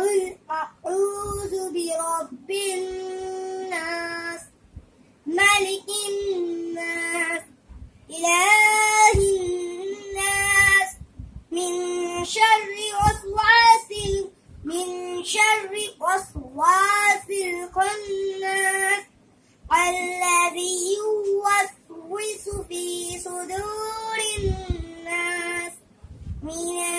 قل أعوذ برب الناس ملك الناس إله الناس من شر وسواس من شر وسواس الخناس الذي يوسوس في صدور الناس من